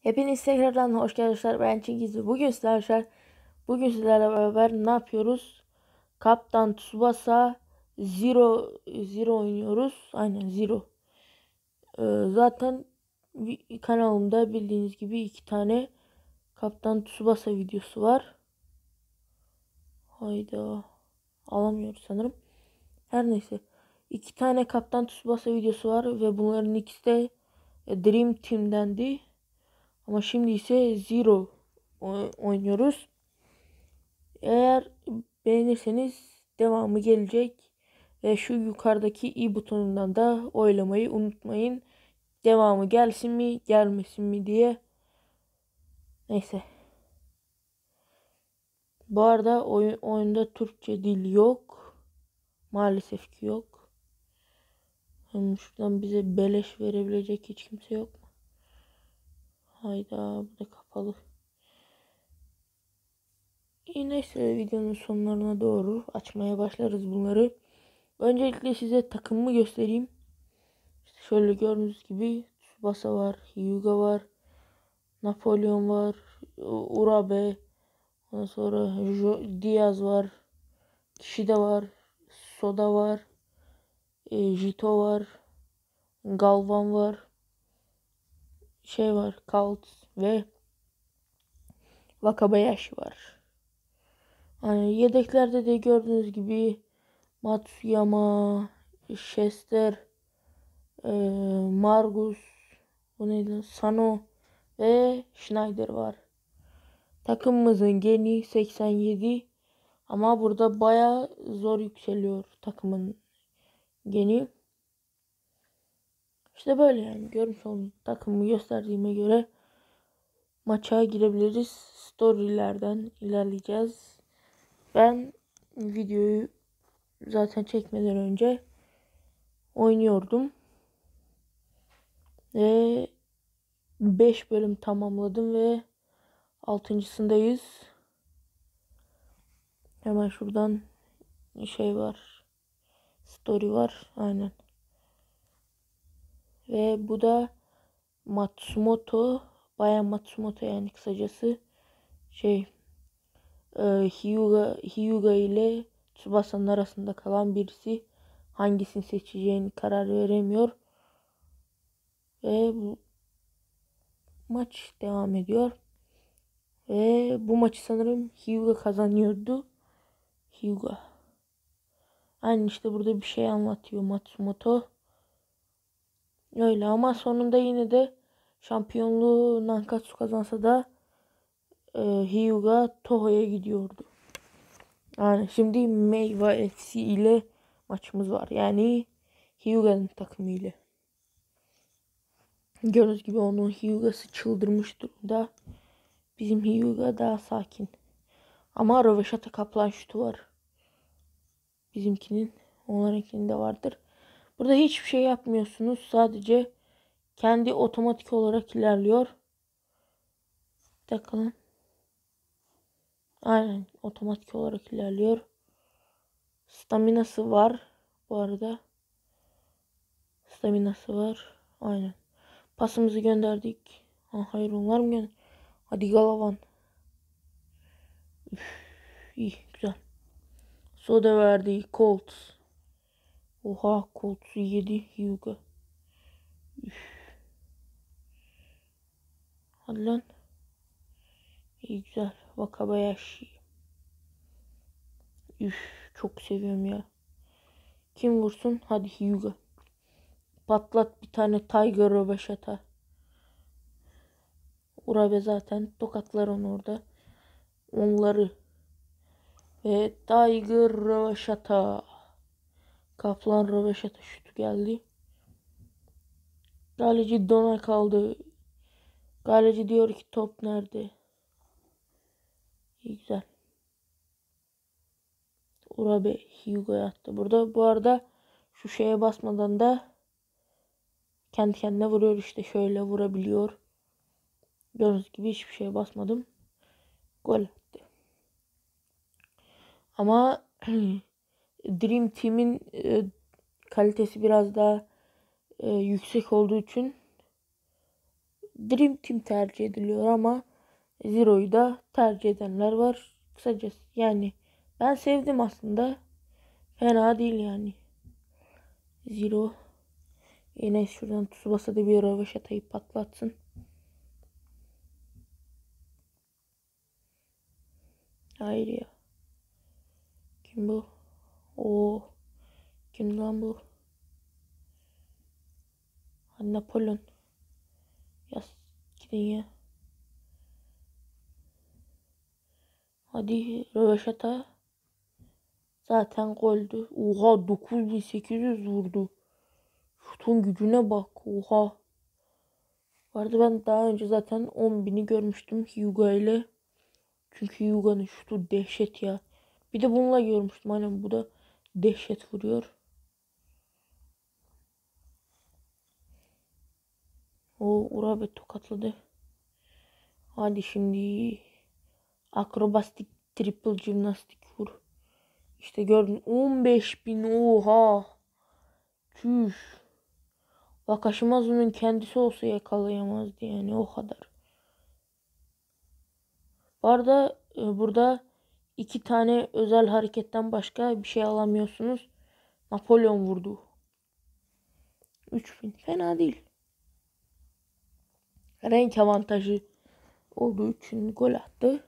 Hepiniz tekrardan hoş geldiniz. Ben Çingiz. Bugün sizlerle bugün sizlerle beraber ne yapıyoruz? Kaptan Tsubasa Zero Zero oynuyoruz. Aynen Zero. Ee, zaten kanalımda bildiğiniz gibi iki tane Kaptan Tsubasa videosu var. Hayda. Alamıyoruz sanırım. Her neyse. iki tane Kaptan Tsubasa videosu var ve bunların ikisi de Dream Team'dendi. Ama şimdi ise Zero oynuyoruz. Eğer beğenirseniz devamı gelecek. Ve şu yukarıdaki i butonundan da oylamayı unutmayın. Devamı gelsin mi gelmesin mi diye. Neyse. Bu arada oyun, oyunda Türkçe dil yok. Maalesef ki yok. Hem şuradan bize beleş verebilecek hiç kimse yok. Hayda bu da kapalı. İyi neyse videonun sonlarına doğru açmaya başlarız bunları. Öncelikle size takımımı göstereyim. İşte şöyle gördüğünüz gibi Tsubasa var, Hyuga var, Napolyon var, Urabe, ondan sonra Diaz var, Kishida var, Soda var, e, Jito var, Galvan var şey var. Kalt ve Wakabayashi var. Yani yedeklerde de gördüğünüz gibi Matsuyama, Chester, e, Margus, o neydi? Sano ve Schneider var. Takımımızın geni 87 ama burada baya zor yükseliyor takımın geni. İşte böyle yani görmüş olduğunuz takımı gösterdiğime göre maça girebiliriz. Storylerden ilerleyeceğiz. Ben videoyu zaten çekmeden önce oynuyordum. Ve 5 bölüm tamamladım ve 6.sındayız. Hemen şuradan şey var. Story var. Aynen. Ve bu da Matsumoto. Baya Matsumoto yani kısacası. Şey e, Hyuga, Hyuga ile Tsubasa'nın arasında kalan birisi hangisini seçeceğini karar veremiyor. Ve bu maç devam ediyor. Ve bu maçı sanırım Hyuga kazanıyordu. Hyuga. Aynı işte burada bir şey anlatıyor Matsumoto. Öyle ama sonunda yine de şampiyonluğu Nankatsu kazansa da e, Hyuga Toho'ya gidiyordu. Yani şimdi Meiwa FC ile maçımız var. Yani Hyuga'nın takımı ile. Gördüğünüz gibi onun Hyuga'sı çıldırmış durumda. Bizim Hyuga daha sakin. Ama Röveşata Kaplan şutu var. Bizimkinin onlarınkinin de vardır. Burada hiçbir şey yapmıyorsunuz. Sadece kendi otomatik olarak ilerliyor. Bir dakika Aynen otomatik olarak ilerliyor. Staminası var bu arada. Staminası var. Aynen. Pasımızı gönderdik. Ha, hayır onlar mı? Hadi Galavan. Üf, iyi güzel. Soda verdi. Colts. Oha koltuğu yedi Hyuga. Üf. Hadi lan. İyi güzel. Wakabayashi. Üf çok seviyorum ya. Kim vursun? Hadi Hyuga. Patlat bir tane Tiger Robeşata. Urabe zaten tokatlar onu orada. Onları. Ve Tiger Robeşata. Kaplan Röveşata şutu geldi. Galeci dona kaldı. Galeci diyor ki top nerede? İyi güzel. Urabe Hugo attı. Burada bu arada şu şeye basmadan da kendi kendine vuruyor işte şöyle vurabiliyor. Gördüğünüz gibi hiçbir şeye basmadım. Gol attı. Ama Dream Team'in e, kalitesi biraz daha e, yüksek olduğu için Dream Team tercih ediliyor ama Zero'yu da tercih edenler var. Kısacası yani ben sevdim aslında. Fena değil yani. Zero. Yine şuradan Tsubasa da bir röveşatayı patlatsın. Hayır ya. Kim bu? O kim lan bu? Napolyon. Yaz gidin ya. Hadi röveşata. Zaten goldü. Oha 9800 vurdu. Şutun gücüne bak. Oha. Vardı ben daha önce zaten 10.000'i görmüştüm Hyuga ile. Çünkü Hyuga'nın şutu dehşet ya. Bir de bununla görmüştüm. Hani bu da dehşet vuruyor. O Urabe tokatladı. Hadi şimdi akrobastik triple jimnastik vur. İşte gördün 15 bin oha. Çüş. Vakashimazu'nun kendisi olsa yakalayamazdı yani o kadar. Bu arada e, burada iki tane özel hareketten başka bir şey alamıyorsunuz. Napolyon vurdu. 3000 fena değil. Renk avantajı olduğu için gol attı.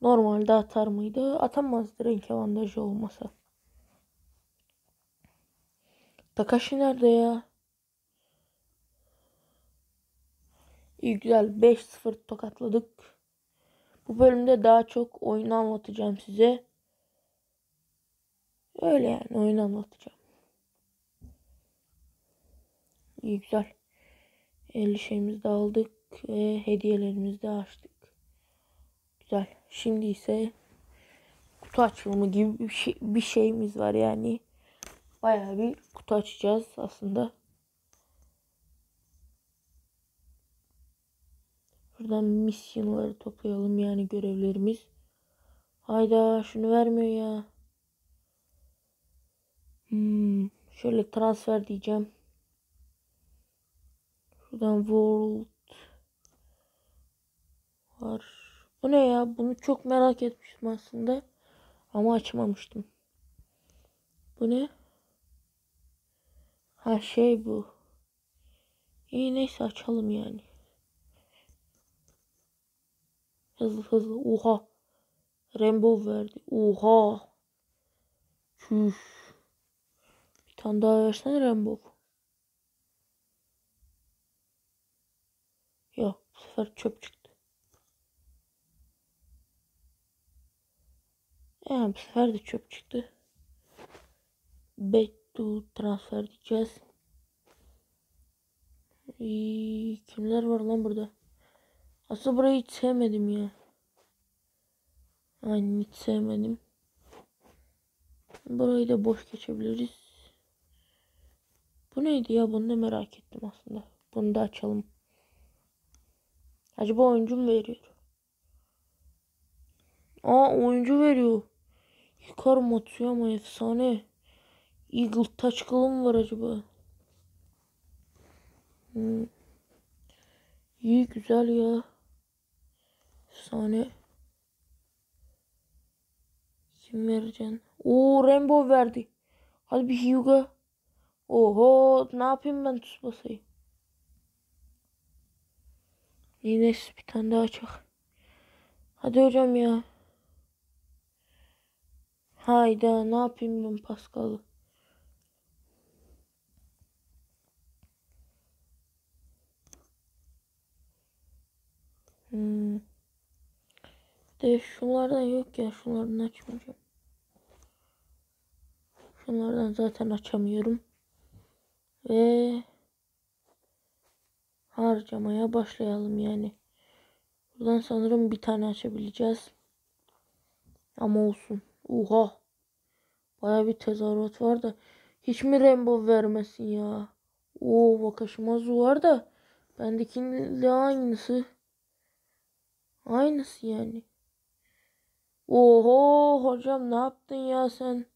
Normalde atar mıydı? Atamazdı renk avantajı olmasa. Takashi nerede ya? İyi güzel 5-0 tokatladık. Bu bölümde daha çok oyunu anlatacağım size. Öyle yani oyunu anlatacağım. İyi güzel. 50 şeyimizi de aldık ve hediyelerimizi de açtık. Güzel. Şimdi ise kutu açılımı gibi bir, şey, bir şeyimiz var yani. Bayağı bir kutu açacağız aslında. Buradan misyonları toplayalım yani görevlerimiz. Hayda şunu vermiyor ya. Hmm, şöyle transfer diyeceğim. Şuradan world var. Bu ne ya? Bunu çok merak etmiştim aslında. Ama açmamıştım. Bu ne? Ha şey bu. İyi neyse açalım yani. Hızlı hızlı. Oha. Rainbow verdi. Oha. Çüş. Bir tane daha versene Rainbow. Yok bu sefer çöp çıktı. Yani bu sefer de çöp çıktı. To transfer diyeceğiz. Kimler var lan burada? Aslında burayı hiç sevmedim ya. Aynen hiç sevmedim. Burayı da boş geçebiliriz. Bu neydi ya? Bunu da merak ettim aslında. Bunu da açalım. Acaba oyuncu mu veriyor? Aa oyuncu veriyor. Hikaru ama efsane. Eagle Touch kılım var acaba? Hmm. İyi güzel ya. Efsane. Kim vereceksin? Oo Rainbow verdi. Hadi bir Hyuga. Oho ne yapayım ben Tsubasa'yı. Yine bir tane daha açak. Hadi hocam ya. Hayda ne yapayım ben Pascal'ı. Hmm. De şunlardan yok ya şunlardan açmayacağım. Şunlardan zaten açamıyorum. Ve harcamaya başlayalım yani. Buradan sanırım bir tane açabileceğiz. Ama olsun. Oha. Baya bir tezahürat var da. Hiç mi Rainbow vermesin ya? Oo Vakashimazu var da. Bendekiyle aynısı. Aynısı yani. Oho hocam ne yaptın ya sen?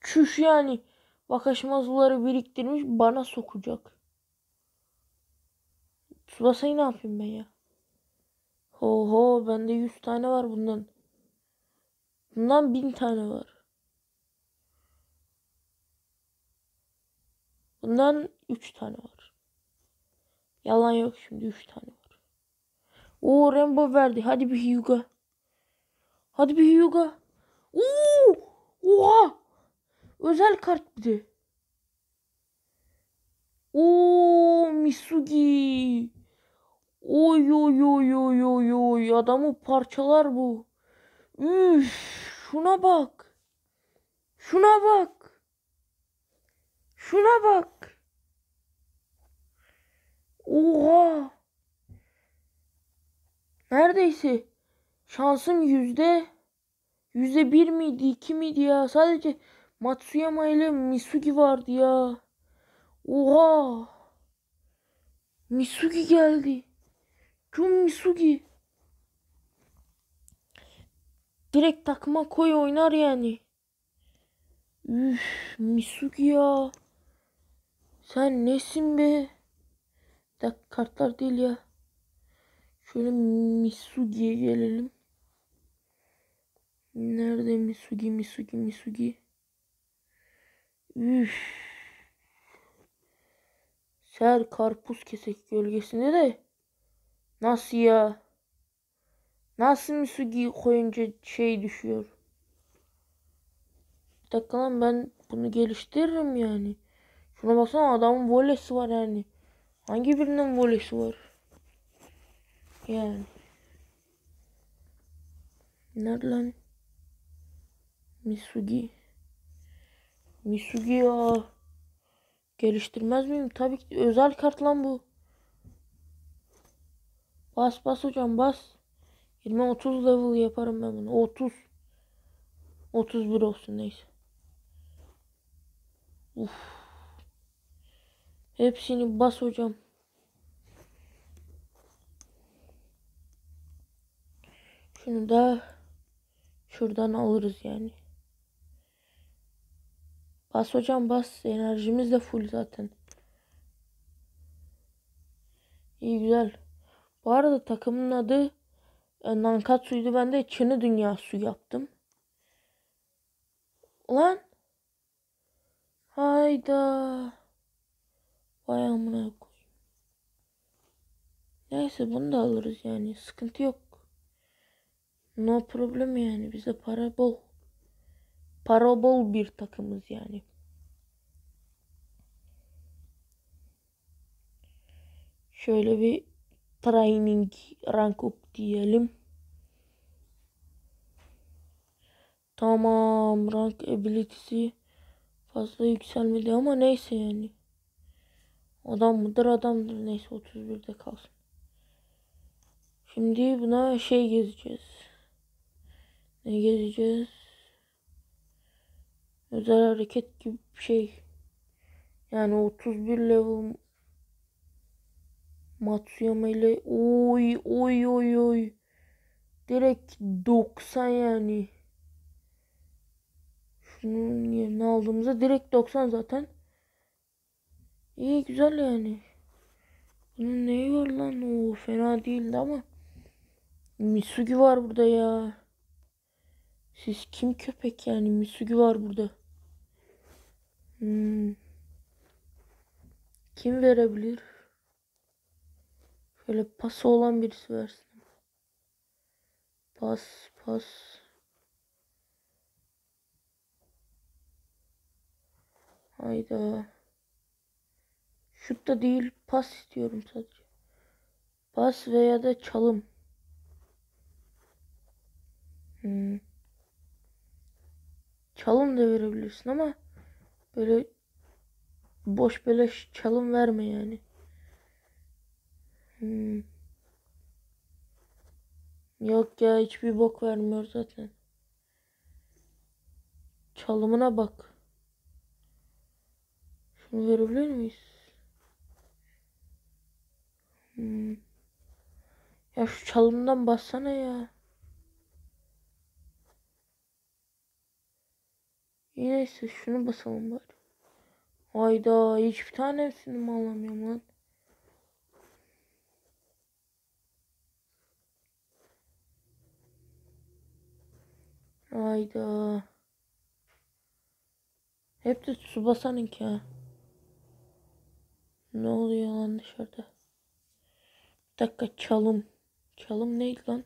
Çüş yani. Vakashimazuları biriktirmiş bana sokacak. Tsubasa'yı ne yapayım ben ya? Ho ho bende 100 tane var bundan. Bundan 1000 tane var. Bundan 3 tane var. Yalan yok şimdi 3 tane. Oo Rainbow verdi. Hadi bir Hyuga. Hadi bir Hyuga. Oo! Oha! Özel kart bir de. Oo Misugi. Oy oy oy oy oy oy adamı parçalar bu. Üf, şuna bak. Şuna bak. Şuna bak. Oha. Neredeyse şansım yüzde yüzde bir miydi iki miydi ya sadece Matsuyama ile Misugi vardı ya. Oha. Misugi geldi. Jun Misugi. Direkt takıma koy oynar yani. Üf, Misugi ya. Sen nesin be? Dakika kartlar değil ya. Şöyle Misugi'ye gelelim. Nerede Misugi, Misugi, Misugi? Üf. Ser karpuz kesek gölgesinde de. Nasıl ya? Nasıl Misugi koyunca şey düşüyor? Bir dakika lan ben bunu geliştiririm yani. Şuna baksana adamın volesi var yani. Hangi birinin volesi var? Yani. Nerede? Misugi. Misugi ya. Geliştirmez miyim? Tabii ki özel kart lan bu. Bas bas hocam bas. 20-30 level yaparım ben bunu. 30. 31 olsun neyse. Uf. Hepsini bas hocam. Şunu da şuradan alırız yani. Bas hocam bas. Enerjimiz de full zaten. İyi güzel. Bu arada takımın adı e, Nankatsu'ydu. Ben de Çin'i Dünya Su yaptım. Ulan. Hayda. Vay amına koyayım. Neyse bunu da alırız yani. Sıkıntı yok. No problem yani. Bize para bol. Para bol bir takımız yani. Şöyle bir training rank up diyelim. Tamam rank ability'si fazla yükselmedi ama neyse yani. Adam mıdır adamdır neyse 31'de kalsın. Şimdi buna şey gezeceğiz. Ne gezeceğiz? Özel hareket gibi bir şey. Yani 31 level Matsuyama ile oy oy oy oy. Direkt 90 yani. Şunun yerine aldığımızda direkt 90 zaten. İyi güzel yani. Bunun neyi var lan? O fena değildi ama. Misugi var burada ya. Siz kim köpek yani? Misugi var burada. Hmm. Kim verebilir? Şöyle pası olan birisi versin. Pas pas. Hayda. Şut da değil pas istiyorum sadece. Pas veya da çalım. Hmm. Çalım da verebilirsin ama böyle boş beleş çalım verme yani. Hmm. Yok ya hiçbir bok vermiyor zaten. Çalımına bak. Şunu verebilir miyiz? Hmm. Ya şu çalımdan bassana ya. Neyse şunu basalım bari. Hayda hiçbir tanesini mi alamıyorum lan? Hayda. Hep de su basanın ki ha. Ne oluyor lan dışarıda? Bir dakika çalım. Çalım neydi lan?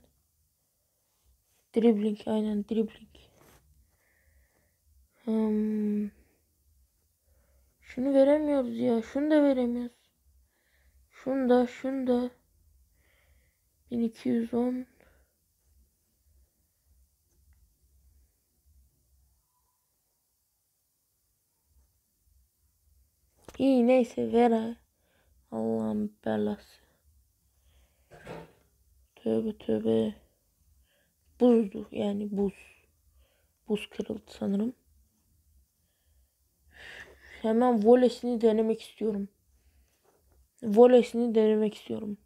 Dribbling aynen dribbling. Hmm. Şunu veremiyoruz ya. Şunu da veremiyoruz. Şunu da şunu da. 1210 İyi neyse ver ha. Allah'ın belası. Tövbe tövbe. Buzdu yani buz. Buz kırıldı sanırım. Hemen volesini denemek istiyorum. Volesini denemek istiyorum.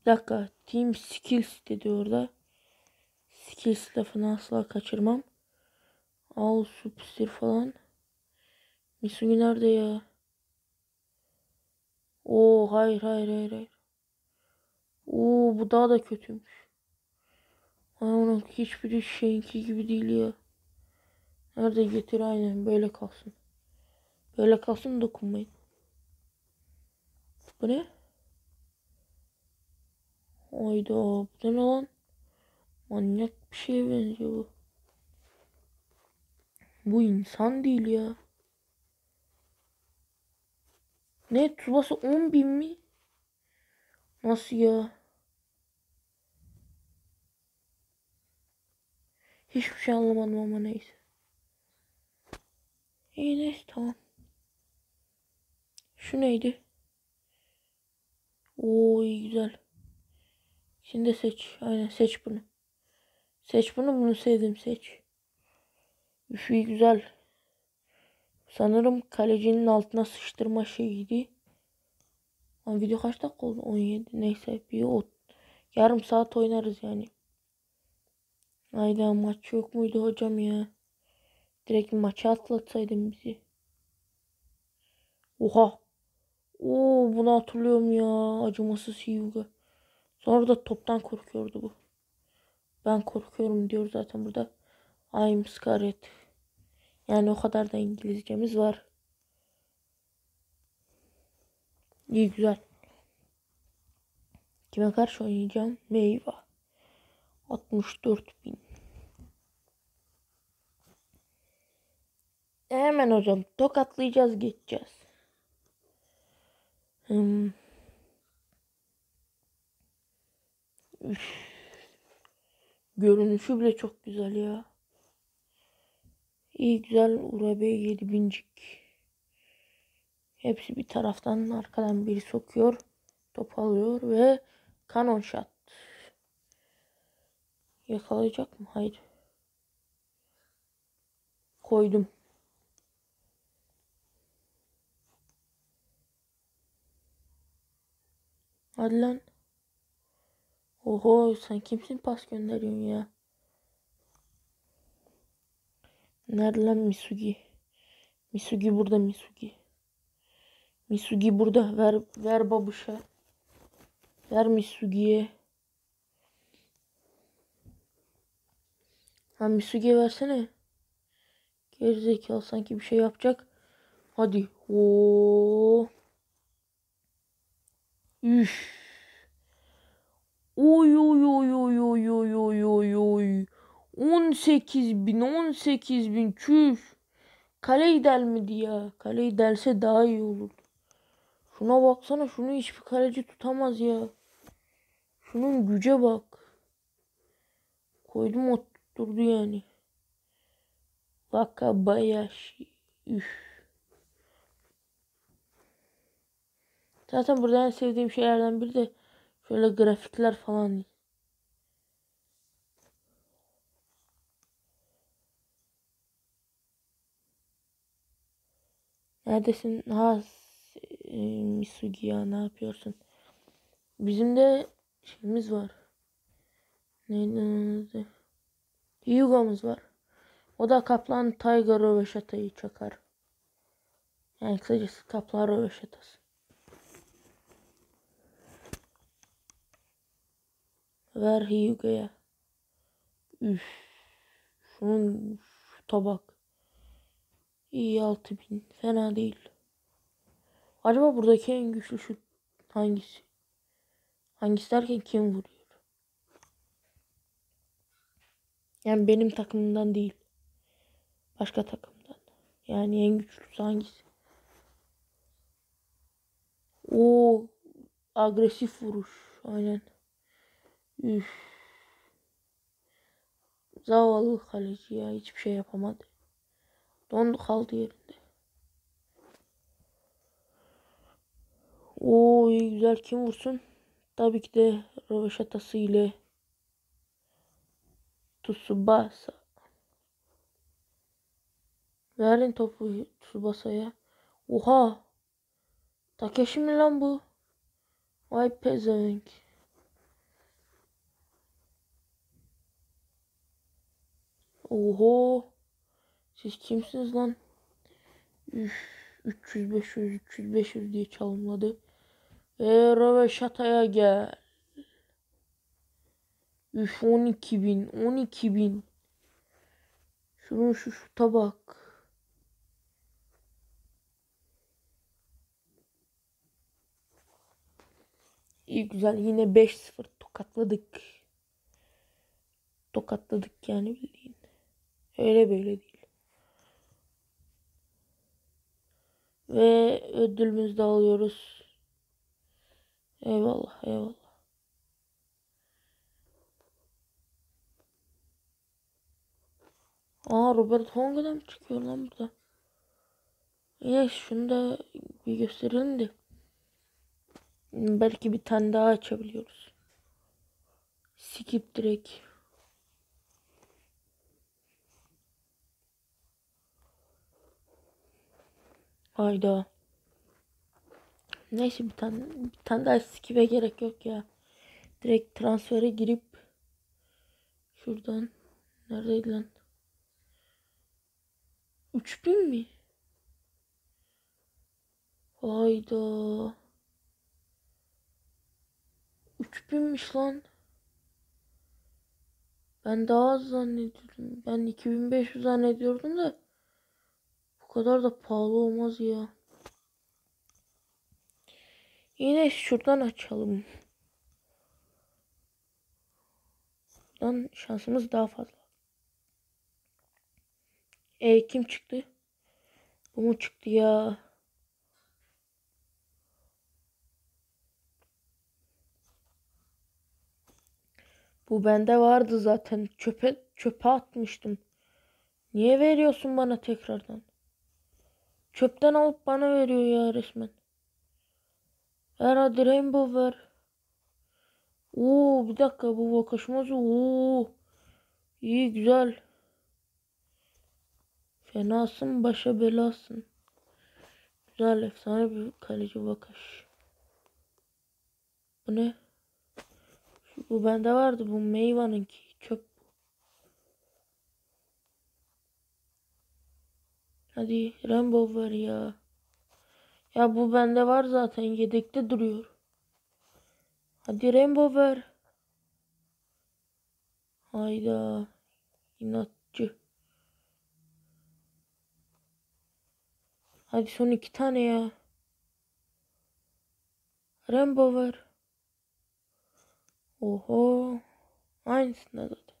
Bir dakika. Team Skills dedi orada. Skills lafını asla kaçırmam. Al substir falan. Misugi nerede ya? Oo hayır hayır hayır hayır. Oo bu daha da kötüymüş. Aynen hiçbiri şeyinki gibi değil ya. Nerede getir aynen böyle kalsın. Böyle kalsın dokunmayın. Bu ne? Hayda bu ne lan? Manyak bir şeye benziyor bu. Bu insan değil ya. Ne Tsubasa 10 bin mi? Nasıl ya? Hiçbir şey anlamadım ama neyse. İyi neyse tamam. Şu neydi? Oo iyi güzel. Şimdi seç. Aynen seç bunu. Seç bunu bunu sevdim seç. Üf iyi güzel. Sanırım kalecinin altına sıçtırma şeyiydi. Ama video kaç dakika oldu? 17. Neyse bir o yarım saat oynarız yani. Hayda maç yok muydu hocam ya? Direkt maça atlatsaydın bizi. Oha. Oo bunu hatırlıyorum ya. Acımasız Hyuga. Sonra da toptan korkuyordu bu. Ben korkuyorum diyor zaten burada. I'm scared. Yani o kadar da İngilizcemiz var. İyi güzel. Kime karşı oynayacağım? Meyve. 64 bin. Hemen hocam tokatlayacağız geçeceğiz. Üf. Görünüşü bile çok güzel ya. İyi güzel Urabe 7000'cik. Hepsi bir taraftan arkadan biri sokuyor. Top alıyor ve kanon shot. Yakalayacak mı? Hayır. Koydum. Hadi lan. Oho sen kimsin pas gönderiyorsun ya? Nerede lan Misugi? Misugi burada Misugi. Misugi burada. Ver ver babuşa. Ver Misugi'ye. Ha Misugi'ye versene. Gerizekalı sanki bir şey yapacak. Hadi. Oo. Üf. Oy oy oy oy oy oy oy oy oy. 18 bin 18 bin çüş. Kaleyi delmedi ya. Kaleyi delse daha iyi olurdu. Şuna baksana şunu hiçbir kaleci tutamaz ya. Şunun güce bak. Koydum oturdu yani. Wakabayashi. Üf. Zaten burada en sevdiğim şeylerden biri de şöyle grafikler falan. Neredesin? Ha e, Misugi ya ne yapıyorsun? Bizim de şeyimiz var. Neydi? Hyuga'mız var. O da Kaplan Tiger Röveşata'yı çakar. Yani kısacası Kaplan Röveşatası. Ver Hyuga'ya. Üf. Şunun şu tabak. İyi 6000. Fena değil. Acaba buradaki en güçlü şu hangisi? Hangisi derken kim vuruyor? Yani benim takımımdan değil. Başka takımdan. Yani en güçlüsü hangisi? O agresif vuruş. Aynen. Üf. Zavallı kaleci ya. Hiçbir şey yapamadı. Dondu kaldı yerinde. Oo iyi güzel kim vursun? Tabii ki de Röveşatası ile Tsubasa. Verin topu Tsubasa'ya. Oha. Takeshi mi lan bu? Vay pezevenk. Oho. Siz kimsiniz lan? Üf, 300 500 300 500 diye çalımladı. Ve Röveşata'ya gel. Üf 12 bin 12 bin. Şunun şu şuta bak. İyi güzel yine 5-0 tokatladık. Tokatladık yani. Öyle böyle değil. Ve ödülümüzü de alıyoruz. Eyvallah eyvallah. Aa Robert Honga'dan mı çıkıyor lan burada? Yine şunu da bir gösterelim de. Belki bir tane daha açabiliyoruz. Skip direkt. Hayda. Neyse bir tane bir tane daha skip'e gerek yok ya. Direkt transfere girip şuradan neredeydi lan? 3000 mi? Hayda. 3000'miş lan. Ben daha az zannediyordum. Ben 2500 zannediyordum da bu kadar da pahalı olmaz ya. Yine şuradan açalım. Buradan şansımız daha fazla. E kim çıktı? Bu mu çıktı ya? Bu bende vardı zaten. Çöpe çöpe atmıştım. Niye veriyorsun bana tekrardan? Çöpten alıp bana veriyor ya resmen. Ver hadi Rainbow ver. Oo bir dakika bu vakaşmaz. Oo. İyi güzel. Fenasın başa belasın. Güzel efsane bir kaleci vakaş. Bu ne? Şu, bu bende vardı bu meyvanınki çöp. Hadi Rainbow ver ya. Ya bu bende var zaten yedekte duruyor. Hadi Rainbow ver. Hayda. İnatçı. Hadi son iki tane ya. Rainbow ver. Oho. Aynısında zaten.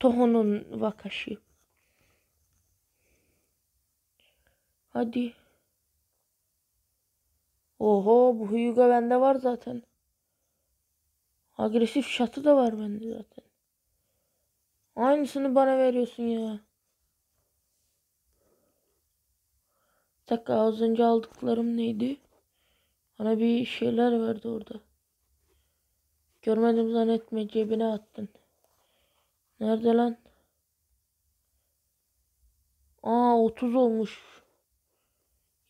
Toho'nun vakaşı. Hadi. Oho bu Hyuga bende var zaten. Agresif şatı da var bende zaten. Aynısını bana veriyorsun ya. Bir dakika az önce aldıklarım neydi? Bana bir şeyler verdi orada. Görmedim zannetme cebine attın. Nerede lan? Aa 30 olmuş.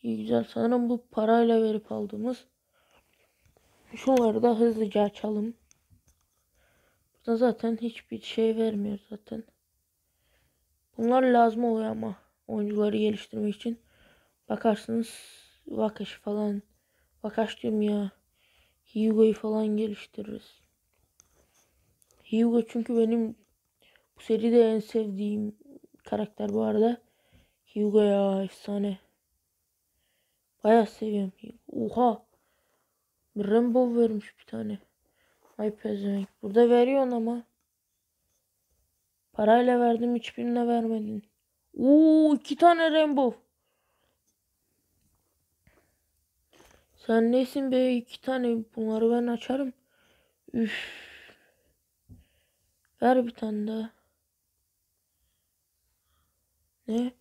İyi güzel sanırım bu parayla verip aldığımız. Şunları da hızlıca açalım. Burada zaten hiçbir şey vermiyor zaten. Bunlar lazım oluyor ama oyuncuları geliştirmek için. Bakarsınız Vakaş falan. Vakaş diyorum ya. Hugo'yu falan geliştiririz. Hugo çünkü benim bu seride en sevdiğim karakter bu arada. Hugo ya efsane. Bayağı seviyorum. Oha. Rainbow vermiş bir tane. Ay pezevenk. Burada veriyorsun ama. Parayla verdim hiçbirine vermedin. Oo iki tane Rainbow. Sen nesin be iki tane bunları ben açarım. Üf. Ver bir tane daha. Ne?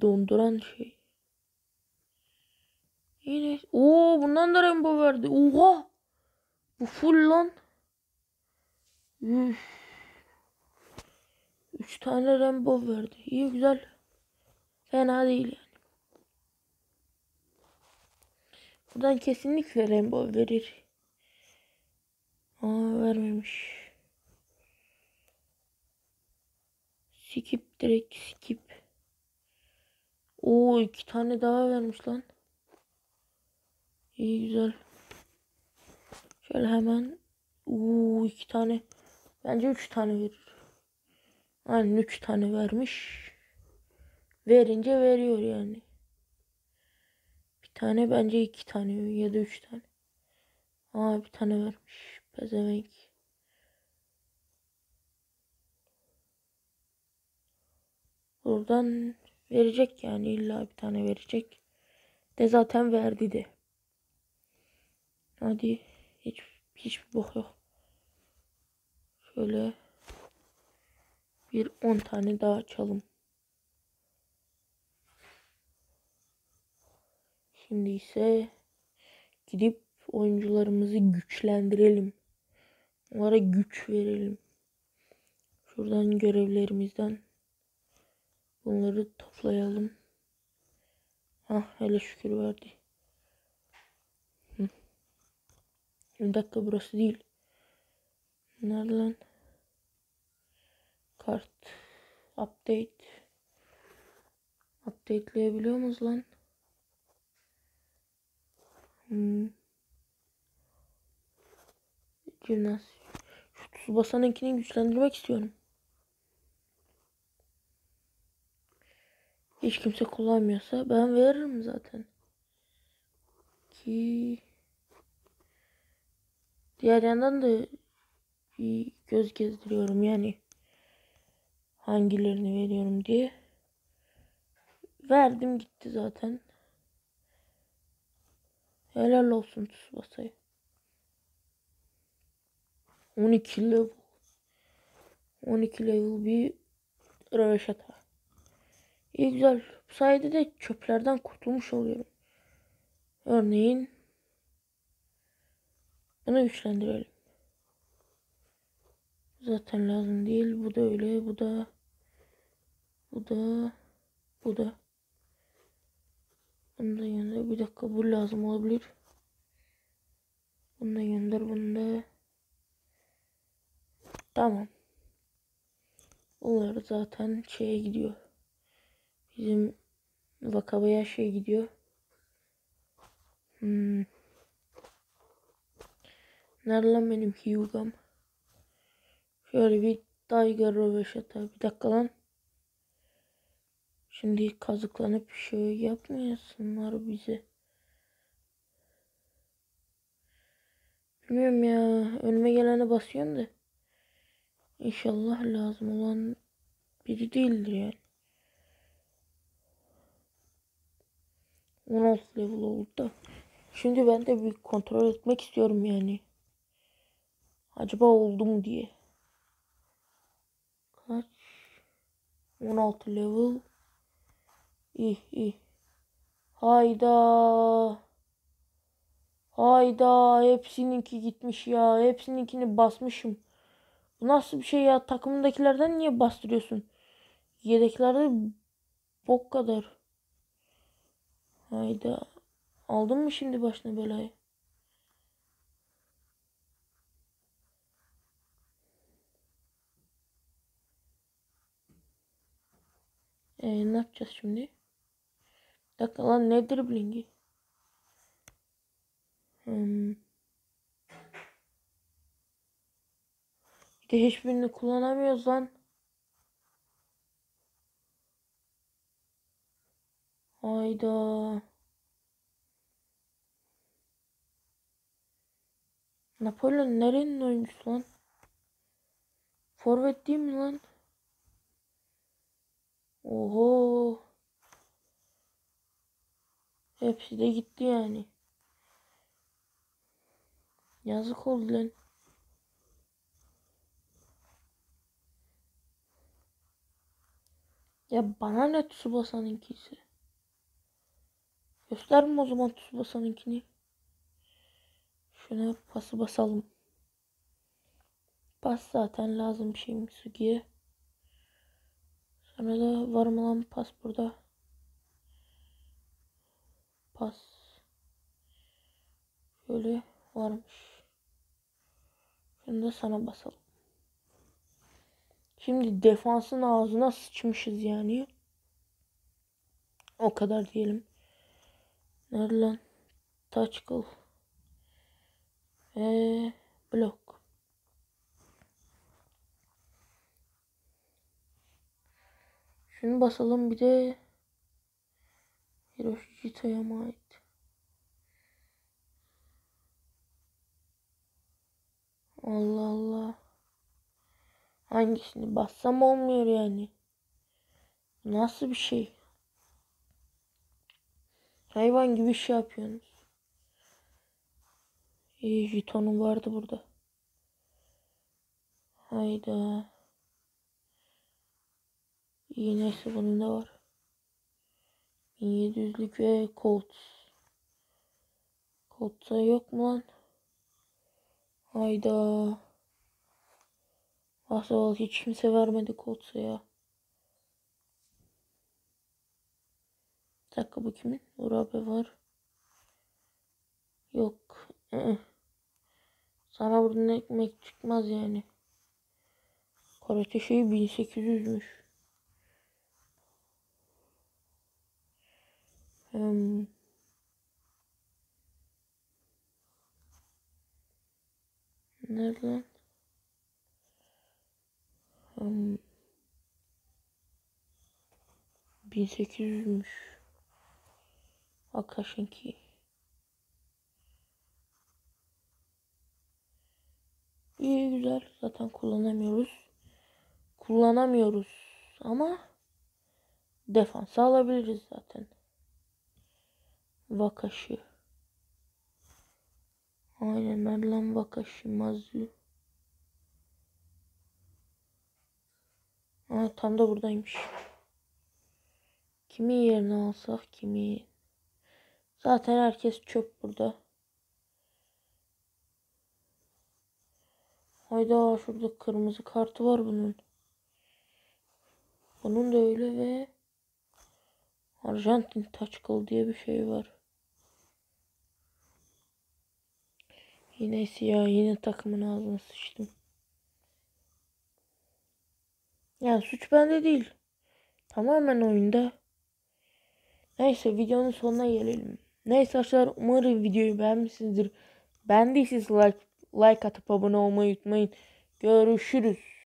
Donduran şey. Yine. Oo bundan da rainbow verdi. Oha. Bu full lan. Üf. Üç tane rainbow verdi. İyi güzel. Fena değil yani. Buradan kesinlikle rainbow verir. Aa vermemiş. Skip direkt skip. Oo iki tane daha vermiş lan. İyi güzel. Şöyle hemen. Oo iki tane. Bence üç tane verir. Aynen üç tane vermiş. Verince veriyor yani. Bir tane bence iki tane ya da üç tane. Aa bir tane vermiş. Pezevenk. Buradan verecek yani illa bir tane verecek. De zaten verdi de. Hadi hiç hiçbir bok yok. Şöyle bir 10 tane daha açalım. Şimdi ise gidip oyuncularımızı güçlendirelim. Onlara güç verelim. Şuradan görevlerimizden bunları toplayalım. Ah hele şükür verdi. Bir dakika burası değil. Nerede lan? Kart. Update. Updateleyebiliyor muyuz lan? Hmm. Gimnaz. Şu Tsubasa'nınkini güçlendirmek istiyorum. Hiç kimse kullanmıyorsa ben veririm zaten. Ki diğer yandan da göz gezdiriyorum yani hangilerini veriyorum diye. Verdim gitti zaten. Helal olsun Tsubasa'ya. 12 level. 12 level bir röveşata. İyi güzel. Bu sayede de çöplerden kurtulmuş oluyorum. Örneğin bunu güçlendirelim. Zaten lazım değil. Bu da öyle. Bu da bu da bu da bunu da gönder. Bir dakika bu lazım olabilir. Bunu da gönder. Bunu Tamam. Bunlar zaten şeye gidiyor. Bizim vakabaya şey gidiyor. Hmm. Nerede benim Hyuga'm? Şöyle bir Tiger Röveşata. Bir dakika lan. Şimdi kazıklanıp şey yapmayasınlar bize. Bilmiyorum ya. Önüme gelene basıyorum da. İnşallah lazım olan biri değildir yani. 16 level oldu da. Şimdi ben de bir kontrol etmek istiyorum yani. Acaba oldu mu diye. Kaç? 16 level. İyi iyi. Hayda. Hayda. Hepsininki gitmiş ya. Hepsininkini basmışım. Bu nasıl bir şey ya? Takımındakilerden niye bastırıyorsun? Yedeklerde bok kadar. Hayda. Aldın mı şimdi başına belayı? Ee, ne yapacağız şimdi? Bir lan ne driblingi? Hmm. Bir de hiçbirini kullanamıyoruz lan. Hayda. Napolyon nerenin oyuncusu lan? Forvet değil mi lan? Oho. Hepsi de gitti yani. Yazık oldu lan. Ya bana ne Tsubasa'nınkisi? Gösterme o zaman Tsubasa'nınkini. Şuna pası basalım. Pas zaten lazım bir şey Misugi'ye. Sonra da var mı pas burada? Pas. Şöyle varmış. Da sana basalım. Şimdi defansın ağzına sıçmışız yani. O kadar diyelim. Nerede lan? Taçkıl. Eee blok. Şunu basalım bir de Hiroshi Jito'ya mı ait? Allah Allah. Hangisini bassam olmuyor yani. Nasıl bir şey? Hayvan gibi şey yapıyorsunuz. İyi jetonum vardı burada. Hayda. İyi neyse bunun da var. 1700'lük ve Colts. Colts'a yok mu lan? Hayda. Asıl hiç kimse vermedi Colts'a ya. Dakika bu kimin? Urabe var. Yok. Sana buradan ekmek çıkmaz yani. Karate şeyi 1800'müş. Hmm. Nerede lan? Hmm. 1800'müş. Akashinki. İyi güzel. Zaten kullanamıyoruz. Kullanamıyoruz. Ama defans alabiliriz zaten. Vakaşı. Aynen lan Vakaşı Mazu. Aa, tam da buradaymış. Kimi yerine alsak kimi. Zaten herkes çöp burada. Hayda şurada kırmızı kartı var bunun. Bunun da öyle ve Arjantin Taçkıl diye bir şey var. Yine siyah yine takımın ağzına sıçtım. Yani suç bende değil. Tamamen oyunda. Neyse videonun sonuna gelelim. Neyse arkadaşlar umarım videoyu beğenmişsinizdir. Beğendiyseniz like, like atıp abone olmayı unutmayın. Görüşürüz.